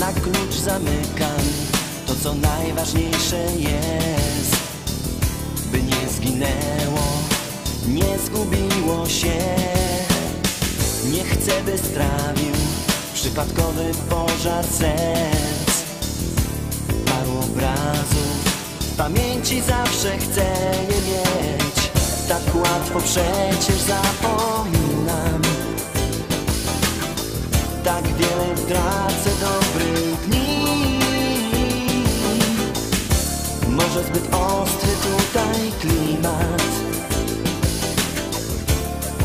Na klucz zamykam to, co najważniejsze jest, by nie zginęło, nie zgubiło się. Nie chcę, by strawił przypadkowy pożar serc. Paru obrazów w pamięci zawsze chcę je mieć. Tak łatwo przecież zapominam. Tak wiele tracę klimat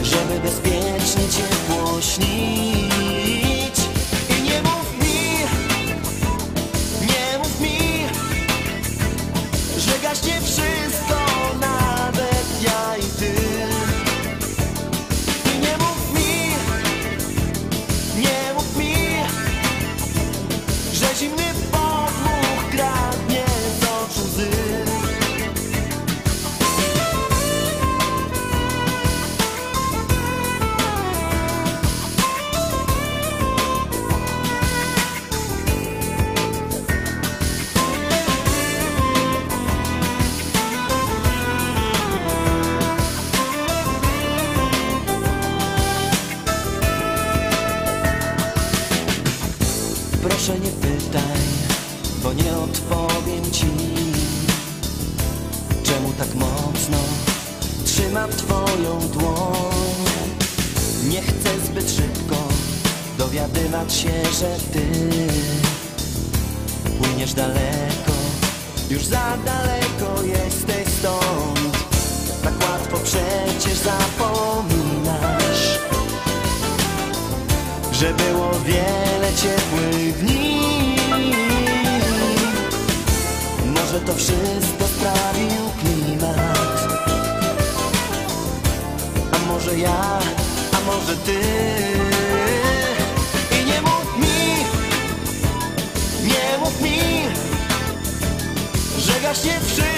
Żeby bezpiecznie ciepło śnić Proszę nie pytaj, bo nie odpowiem ci. Czemu tak mocno trzymam twoją dłoń? Nie chcę zbyt szybko dowiadywać się, że ty Płyniesz daleko, już za daleko jesteś stąd. Tak łatwo przecież zapominasz że było wiele ciepłych dni. Może to wszystko sprawił klimat, a może ja, a może ty. I nie mów mi, nie mów mi, że gaśnie wszystko.